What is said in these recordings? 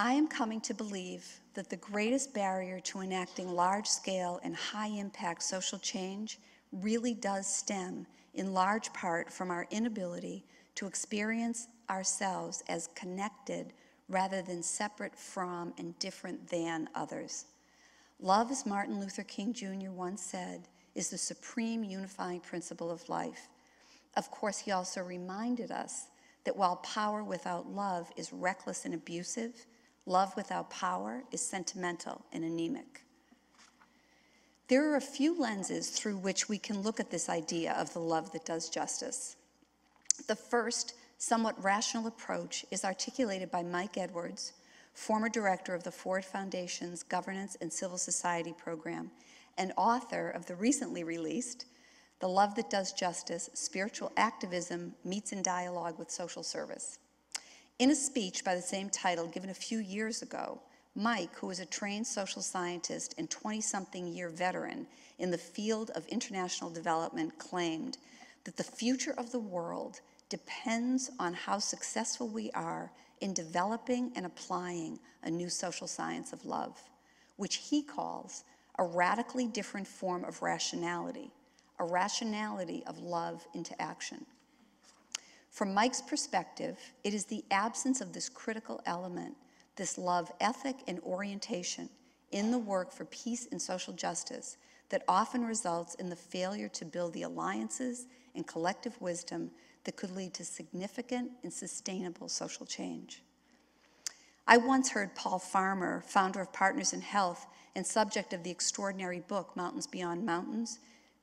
I am coming to believe that the greatest barrier to enacting large scale and high impact social change really does stem in large part from our inability to experience ourselves as connected rather than separate from and different than others. Love, as Martin Luther King Jr. once said, is the supreme unifying principle of life. Of course, he also reminded us that while power without love is reckless and abusive, love without power is sentimental and anemic. There are a few lenses through which we can look at this idea of the love that does justice. The first, somewhat rational approach is articulated by Mike Edwards, former director of the Ford Foundation's Governance and Civil Society program and author of the recently released The Love That Does Justice Spiritual Activism Meets in Dialogue with Social Service. In a speech by the same title given a few years ago, Mike, who is a trained social scientist and 20 something year veteran in the field of international development, claimed that the future of the world depends on how successful we are in developing and applying a new social science of love, which he calls a radically different form of rationality, a rationality of love into action. From Mike's perspective, it is the absence of this critical element this love ethic and orientation in the work for peace and social justice that often results in the failure to build the alliances and collective wisdom that could lead to significant and sustainable social change. I once heard Paul Farmer, founder of Partners in Health and subject of the extraordinary book Mountains Beyond Mountains,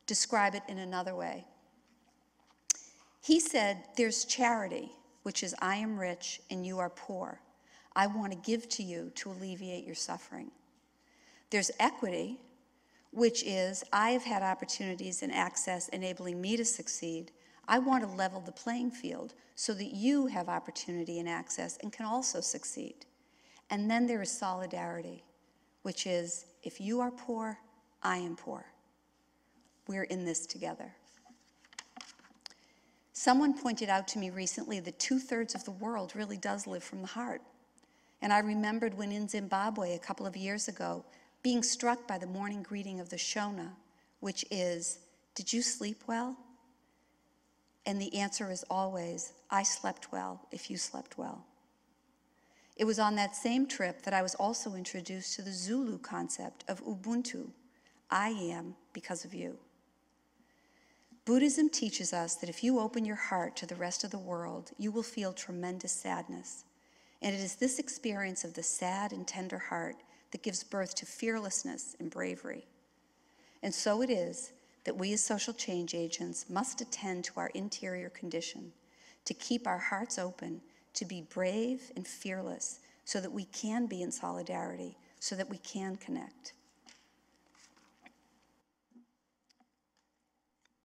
describe it in another way. He said, There's charity, which is I am rich and you are poor. I want to give to you to alleviate your suffering. There's equity, which is I have had opportunities and access enabling me to succeed. I want to level the playing field so that you have opportunity and access and can also succeed. And then there is solidarity, which is if you are poor, I am poor. We're in this together. Someone pointed out to me recently that two thirds of the world really does live from the heart. And I remembered when in Zimbabwe a couple of years ago, being struck by the morning greeting of the Shona, which is, Did you sleep well? And the answer is always, I slept well if you slept well. It was on that same trip that I was also introduced to the Zulu concept of Ubuntu I am because of you. Buddhism teaches us that if you open your heart to the rest of the world, you will feel tremendous sadness. And it is this experience of the sad and tender heart that gives birth to fearlessness and bravery. And so it is that we as social change agents must attend to our interior condition, to keep our hearts open, to be brave and fearless, so that we can be in solidarity, so that we can connect.